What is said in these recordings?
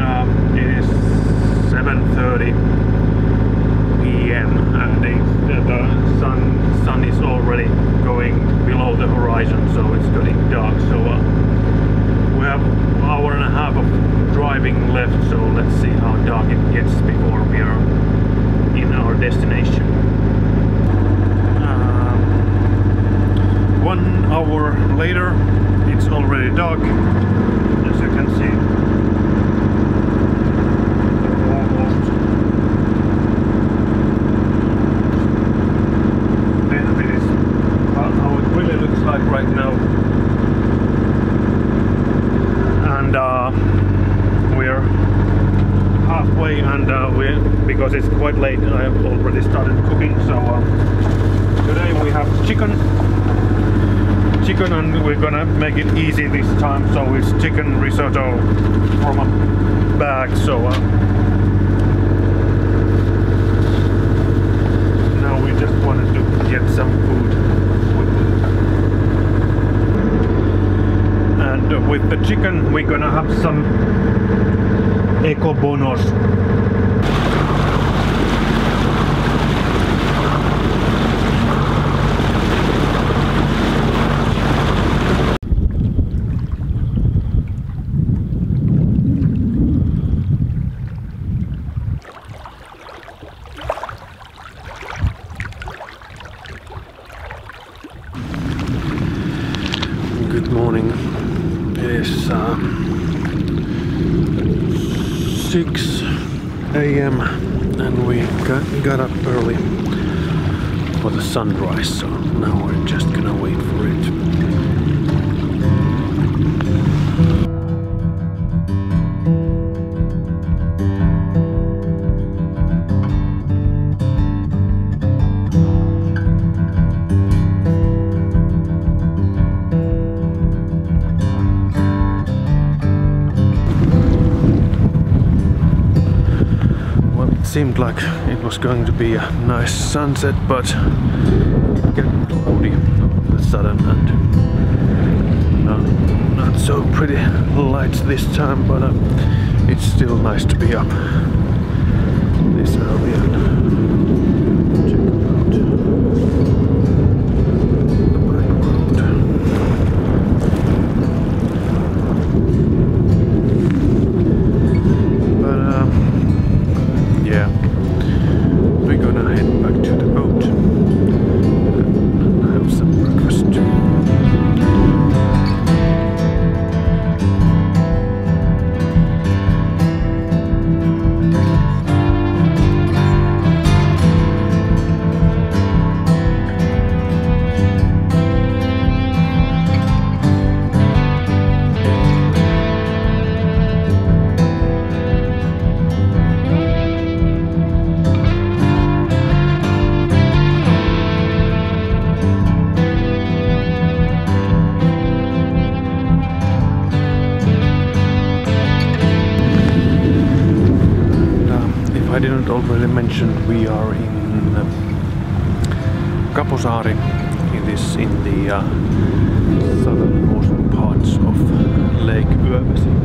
um, make it easy this time so it's chicken risotto from a bag so uh, now we just wanted to get some food and with the chicken we're gonna have some eco bonos morning. It is uh, 6 a.m. and we got, got up early for the sunrise, so now we're just gonna wait for it. Seemed like it was going to be a nice sunset, but it got cloudy all of a sudden and uh, not so pretty lights this time, but uh, it's still nice to be up already mention, we are in uh, Kaposaari. It is in the uh, southernmost parts of Lake Yövesi.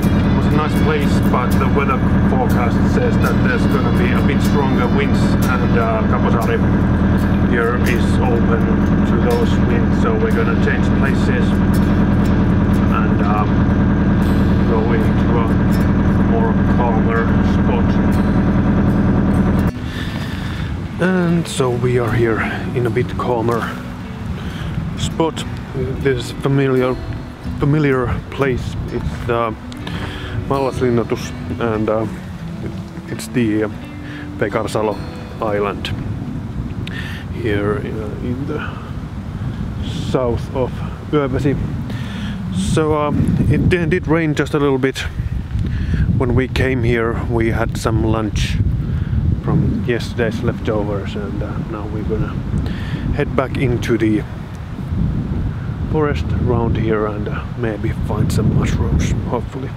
Kaposaari was a nice place, but the weather forecast says that there's gonna be a bit stronger winds and uh, Kaposaari here is open to those winds, so we're gonna change places and um, go into a more calmer spot. And so we are here in a bit calmer spot. This familiar familiar place. It's Mallaslinnoitus and uh, it's the uh, Vekarsalo Island here uh, in the south of Yövesi. So um, it did rain just a little bit when we came here. We had some lunch from yesterday's leftovers and uh, now we're gonna head back into the forest around here and uh, maybe find some mushrooms, hopefully.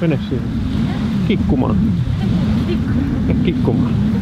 Mene siinä. Kikkumaan. Kikkumaan.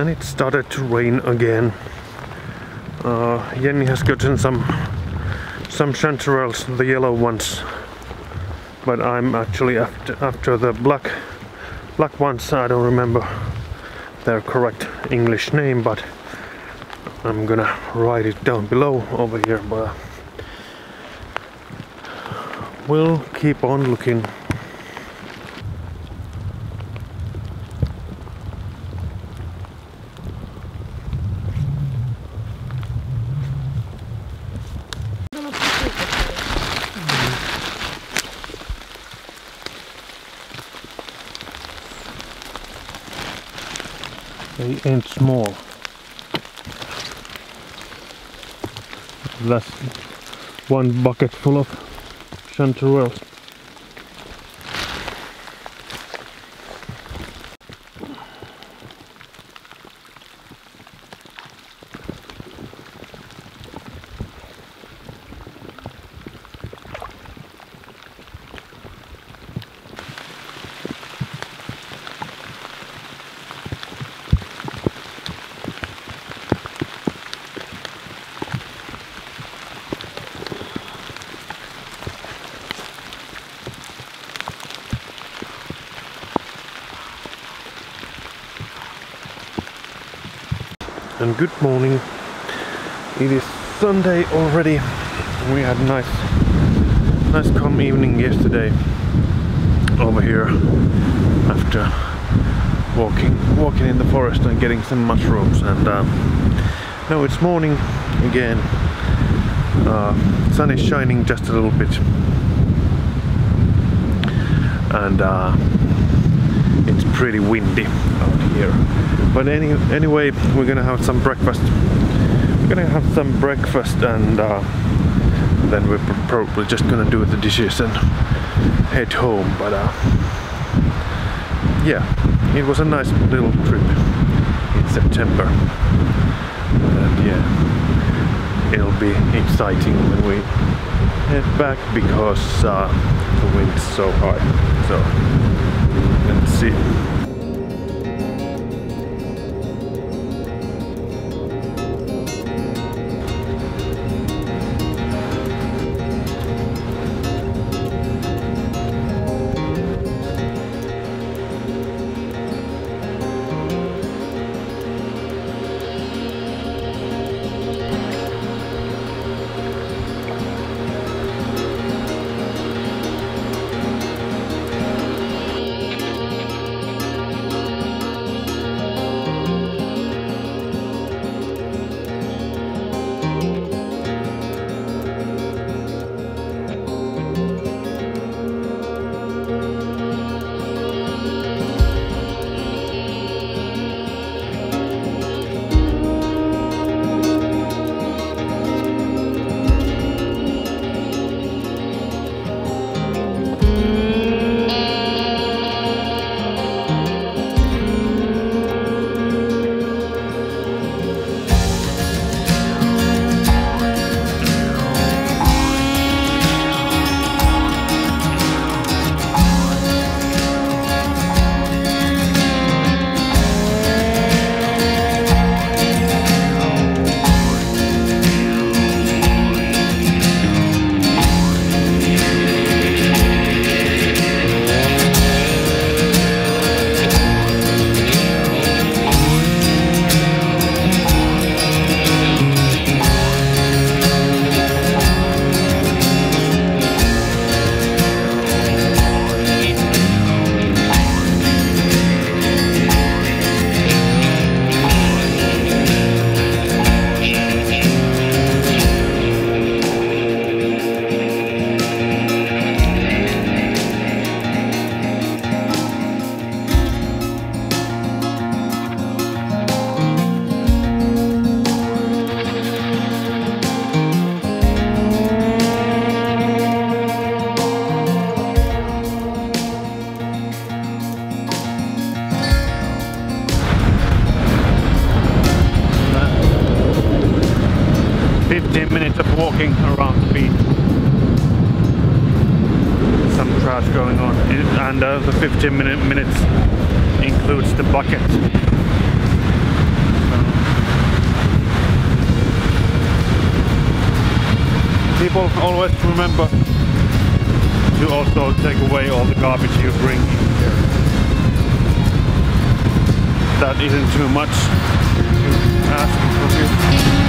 And it started to rain again. Uh, Jenny has gotten some some chanterelles, the yellow ones, but I'm actually after after the black black ones. I don't remember their correct English name, but I'm gonna write it down below over here. But we'll keep on looking. They ain't small. That's one bucket full of chanterelles. And good morning. It is Sunday already. We had a nice, nice calm evening yesterday over here after walking, walking in the forest and getting some mushrooms. And uh, now it's morning again. Uh, sun is shining just a little bit, and uh, pretty windy out here. But any, anyway, we're gonna have some breakfast. We're gonna have some breakfast and uh, then we're probably just gonna do the dishes and head home. But uh, yeah, it was a nice little trip in September. And yeah, it'll be exciting when we head back because uh, the wind's so high. So let's see. Trash going on, and uh, the 15 minute, minutes includes the bucket. people always remember to also take away all the garbage you bring here. That isn't too much to ask you.